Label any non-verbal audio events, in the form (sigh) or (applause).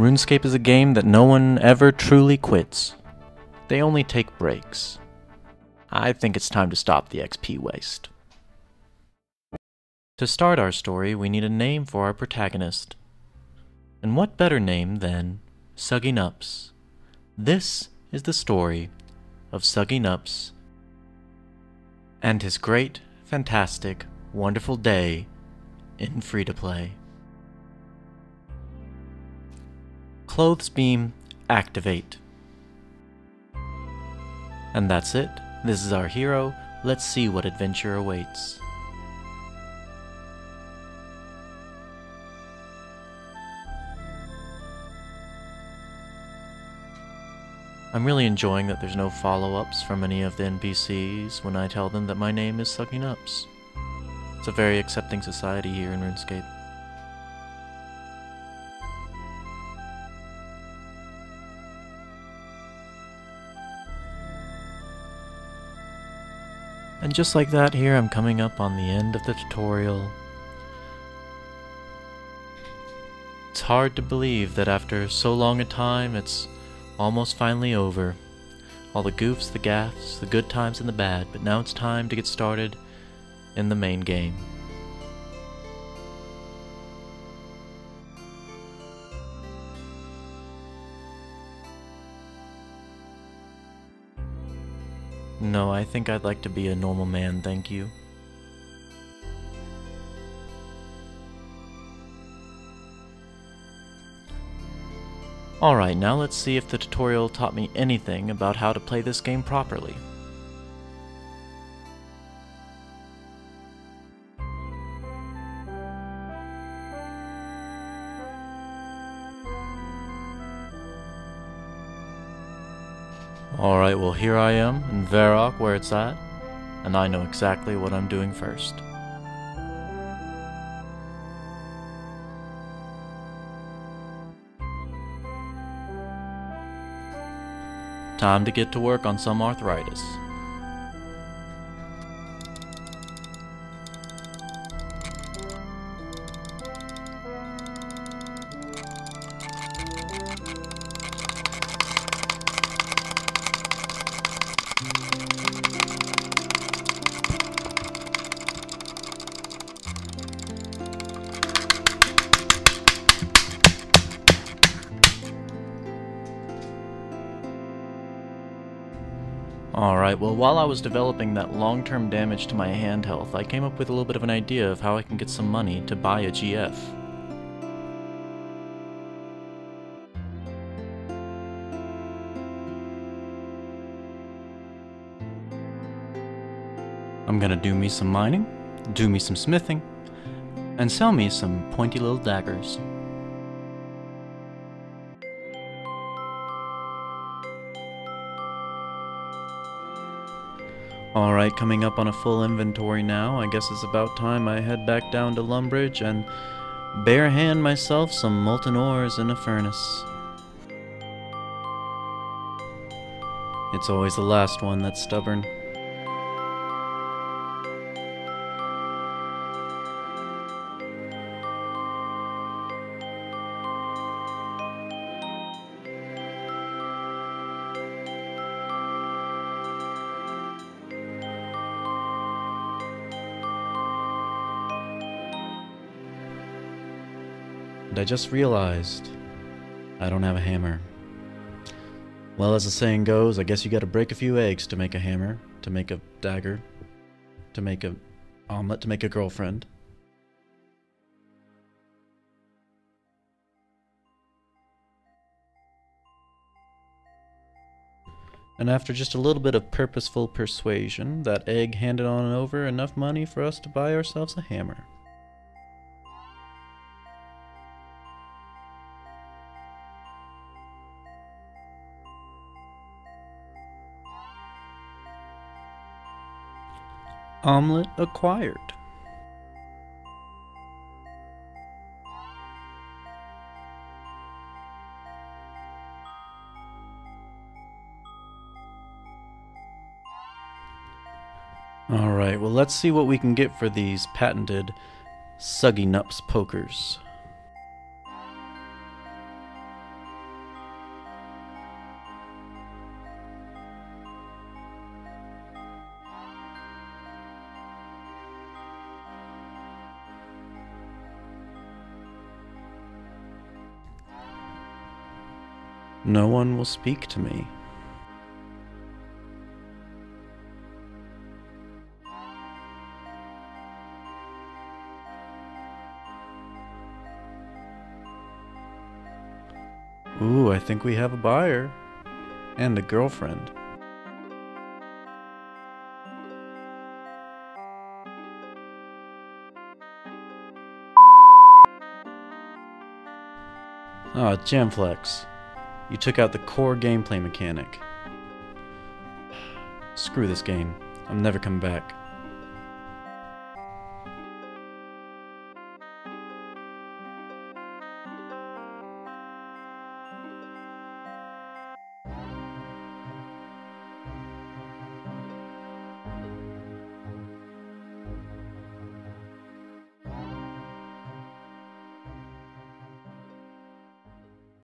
RuneScape is a game that no one ever truly quits. They only take breaks. I think it's time to stop the XP waste. To start our story, we need a name for our protagonist. And what better name than Suggy Nups? This is the story of Suggy Nups and his great, fantastic, wonderful day in free to play. Clothes beam activate. And that's it. This is our hero. Let's see what adventure awaits. I'm really enjoying that there's no follow-ups from any of the NPCs when I tell them that my name is Sucking Ups. It's a very accepting society here in RuneScape. And just like that here, I'm coming up on the end of the tutorial. It's hard to believe that after so long a time, it's almost finally over. All the goofs, the gaffs, the good times and the bad, but now it's time to get started in the main game. No, I think I'd like to be a normal man, thank you. Alright, now let's see if the tutorial taught me anything about how to play this game properly. Alright, well here I am, in Varrock where it's at, and I know exactly what I'm doing first. Time to get to work on some arthritis. Alright, well while I was developing that long-term damage to my hand health, I came up with a little bit of an idea of how I can get some money to buy a GF. I'm gonna do me some mining, do me some smithing, and sell me some pointy little daggers. Alright, coming up on a full inventory now. I guess it's about time I head back down to Lumbridge and bare hand myself some molten ores in a furnace. It's always the last one that's stubborn. And I just realized I don't have a hammer. Well, as the saying goes, I guess you gotta break a few eggs to make a hammer, to make a dagger, to make a omelet, to make a girlfriend. And after just a little bit of purposeful persuasion, that egg handed on over enough money for us to buy ourselves a hammer. Omelet acquired. Alright, well let's see what we can get for these patented Suggy Nups pokers. No one will speak to me. Ooh, I think we have a buyer. And a girlfriend. Ah, Jamflex. You took out the core gameplay mechanic. (sighs) Screw this game. I'm never coming back.